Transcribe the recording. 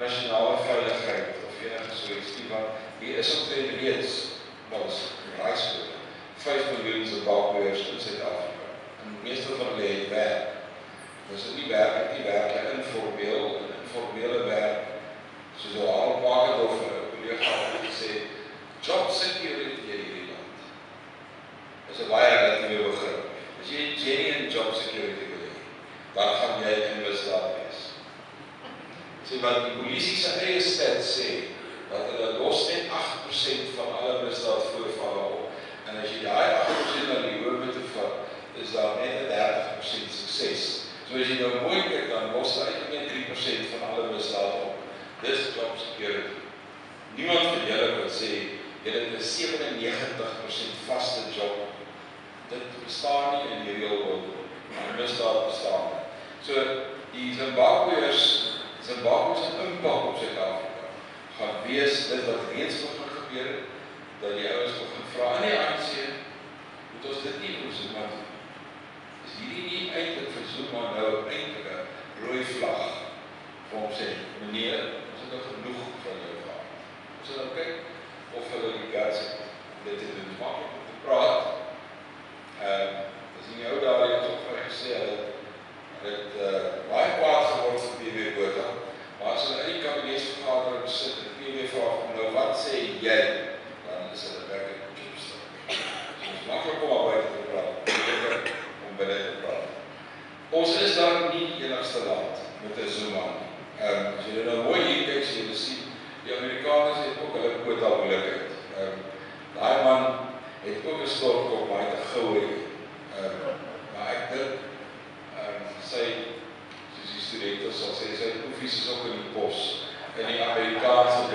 nasionale veiligheid of enige so iets nie want hier is omtrent reeds ons raaiskole 5 miljoen Zimbabweërs in Suid-Afrika. En meeste van hulle het werk. Dis nie werk nie, nie werk hulle informeel, informele werk. Soos al al baie door vir 'n kollega het gesê, job security in hierdie land. Dis 'n baie relatiewe begrip. As jy genuine job security wil hê, dan gaan jy in misdaad wees. Sê wat die polisie se eie stats sê, dat hulle los net 8% van alle misdaadvoorvalle op. En as jy daai 8% na die hoë moet vat, is daar net 'n 30% sukses. So as jy nou mooi kyk dan los hy net 3% van alle misdaad op. Dis job security. Niemand van julle kan sê jy het 'n 97% vaste job. Dit bestaan nie in die reël nie. Maar misdaad bestaan. So die Zimbabweërs, Zimbabwe se impak op Suid-Afrika. Gaan wees dit wat reeds begin gebeur het dat die ouens begin vra in die ANC moet ons dit nie doen so maar is hierdie nie eintlik vir Zuma nou eintlik 'n rooi vlag vir hom sê meneer ons het nou genoeg van jou gehad. Ons sal nou kyk of hulle die guts dit te doen. Maklik om te praat ehm um, as jy nou daar het ook vir gesê hulle het uh, baie kwaad geword vir PW Botha maar as hulle in die kabinetsvergadering sit en PW vra nou wat sê jy dan is hulle werklik. So is maklik om albei te praat, om binne te praat. Ons is daar nie enigste land met 'n Zuma nie. Ehm um, as jy nou mooi hier kyk, sien jy sien die Amerikaners het ook hulle quota moeilikheid. Ehm um, daai man het ook 'n skort op baie te gou hê. Ehm um, maar ek dink ehm um, sy soos die studente sal sê sy oefies is ook in die pos in die Amerikaanse